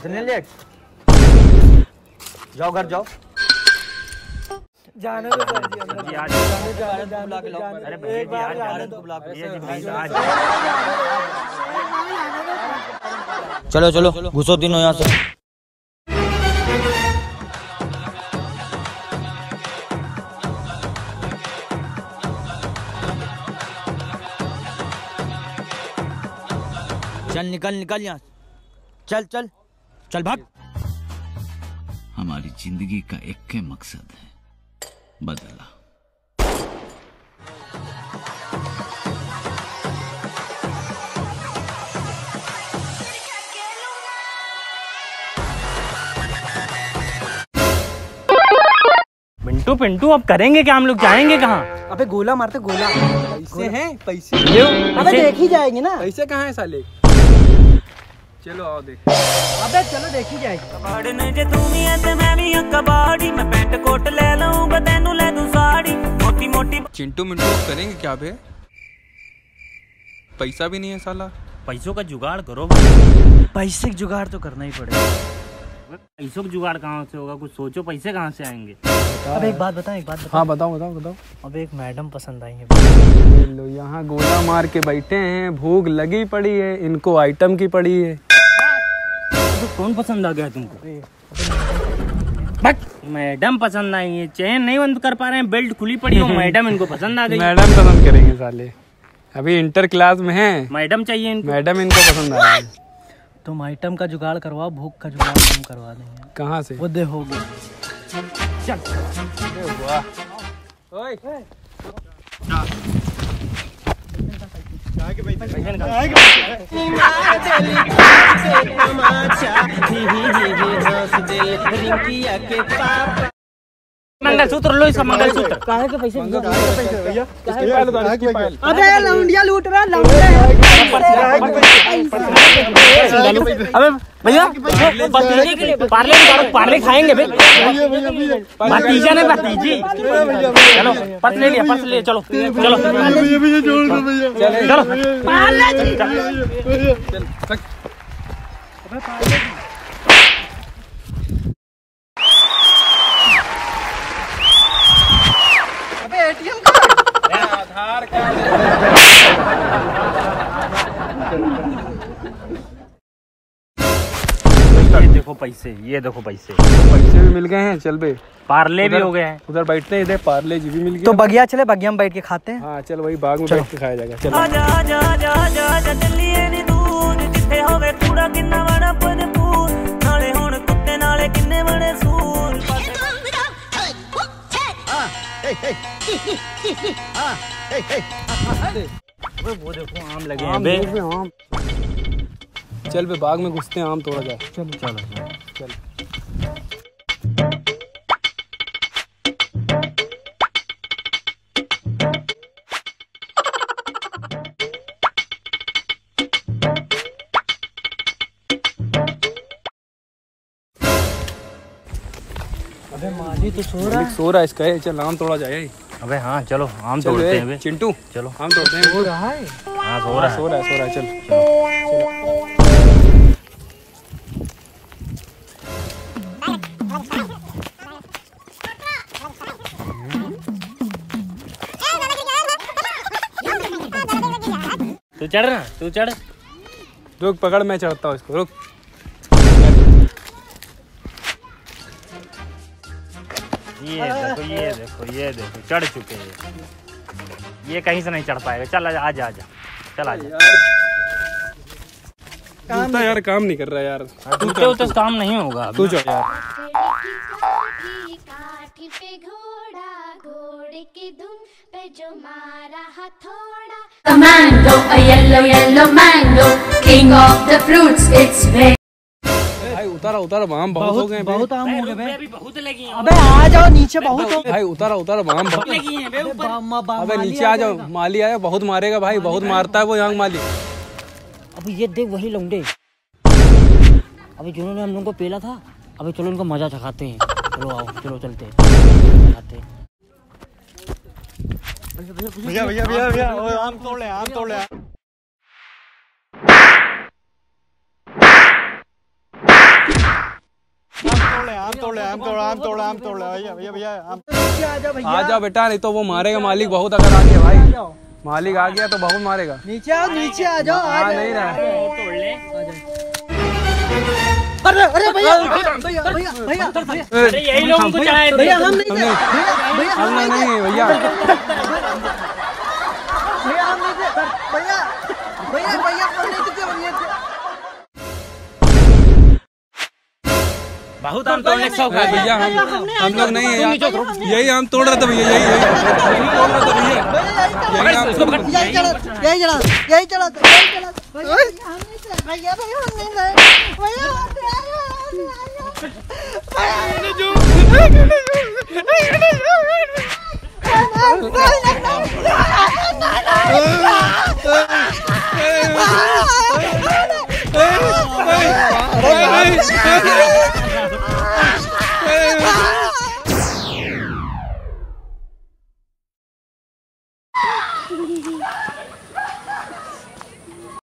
इतने लेट जाओ घर जाओ। जाने दो जी आज जाने जाने जाने दो, जाने अरे भैया जी आज जाने भैया जी प्लीज़ आज चलो चलो। घुसो तीनों यहाँ से। चल निकल निकल यहाँ चल चल। चल भाग। हमारी ज़िंदगी का एक ही मकसद है बदला। पिंटू पिंटू अब करेंगे क्या? हम लोग जाएँगे कहाँ? अबे गोला मारते गोला। पैसे हैं? पैसे। अबे देख ही जाएँगे ना। पैसे कहाँ हैं साले? चलो आओ देख। अबे चलो देखी जाए। कबाड़ ने जे तू भी है तो मैं भी हूँ कबाड़ी। मैं पैंट कोट ले लऊं तैनू ले दूँ साड़ी। मोटी मोटी चिंटू मिंटू करेंगे क्या बे पैसा भी नहीं है साला। पैसों का जुगाड़ करो पैसे का जुगाड़ तो करना ही पड़ेगा। पैसों का जुगाड़ कहाँ से होगा? कुछ सोचो पैसे कहाँ से आएँगे? अब एक बात बताओ एक बात बताओ। हाँ बताओ बताओ बताओ। अब एक मैडम पसंद आई है। लो यहाँ गोला मार के बैठे हैं भूख लगी पड़ी है इनको आइटम की पड़ी है। तो कौन पसंद आ गया तुमको? बट मैडम पसंद आई है चेन नहीं बंद कर पा रहे हैं बेल्ट खुली पड़ी हो मैडम इनको पसंद आ गई। मैडम पसंद करेंगे साले। अभी इंटर क्लास में हैं। मैडम चाहिए इनको। मैडम इनको पसंद आ रही है। तुम आइटम का जुगाड़ करवाओ भूख का जुगाड़ हम करवा देंगे। कहाँ से? वो दे होगी मंगलसूत्र लो इसका मंगलसूत्र। काहे के पैसे अबे अबे लौंडिया लूट रहा लौंडिया अबे भैया भतीजे के लिए। पार्ले पार्ले खाएँगे भाई। भतीजा ने भतीजी। चलो पर्स ले लिया पर्स ले चलो चलो। चलो। बिहार का ये देखो पैसे ये देखो पैसे। पैसे भी मिल गए हैं चल बे। पार्ले भी हो गए हैं। उधर बैठते हैं इधर पार्ले जी भी मिल गए। तो बगिया चले बगिया में बैठ के खाते हैं। हाँ चल वही बाग में बैठ के खाया जाएगा चलो। वो देखो आम लगे आम बे बे, आम। चल बे बाग में घुसते हैं आम तोड़ा जाए चलो चलो चल। अबे माली तो सो रहा है। सो रहा है इसका चल आम तोड़ा जाए। अबे हाँ चलो आम चल तोड़ते हैं चिंटू। चलो। आम तोड़ते हैं। सो रहा है? हाँ सो रहा सो रहा है सो रहा है चल। तू चढ़ ना तू चढ़। रुक पकड़ मैं चढ़ता हूँ इसको रुक। ये देखो ये देखो ये देखो चढ़ चुके हैं। ये कहीं से नहीं चढ़ पाएगा। चल आजा आजा आजा चल आजा जूता यार काम नहीं कर रहा यार। जूते उते से काम नहीं होगा तू चढ़ यार काठी काठी पे घोड़ा घोड़े की धुन पे जो मारा हथौड़ा A mango, a yellow, yellow mango, king of the fruits, it's very. उतारा उतारा आम बहुत हो गए हैं बहुत आम हो गए बहुत लगी हैं। अबे आ जाओ नीचे बहुत हो भाई उतारा उतारा आम बहुत लगी हैं अबे नीचे आ जाओ माली आया बहुत मारेगा भाई बहुत मारता है वो यहाँ माली। अब ये देख वही लौंडे। अभी जिन्होंने हम लोगों को पेला था अभी चलो उनको मज़ा चखाते हैं। चलो आओ चलो चलते हैं। चखाते हैं। ले आम तोड़ ले। आम तोड़ आम तोड़ आम तोड़ ले भैया भैया भैया आम आ जाओ बेटा नहीं तो वो मारेगा मालिक बहुत अगर आ गया भाई। मालिक आ गया तो बहुत मारेगा। नीचे आओ नीचे आ जाओ आ हाँ नहीं रहा। तोड़ ले। अरे अरे भैया भैया भैया भैया भैया। अरे यही लोग हमको चढ़ाए थे भैया हम नहीं हमने भैया हम हमने नहीं भैया। भैया हम नहीं भैया भैया बहुत हम तोड़ने का शौक है भैया हम हम लोग नहीं है यही हम तोड़ रहे थे भैया यही यही तोड़ रहे थे भैया यही चला यही चला यही चला भैया भैया हम नहीं रहे भैया Hey!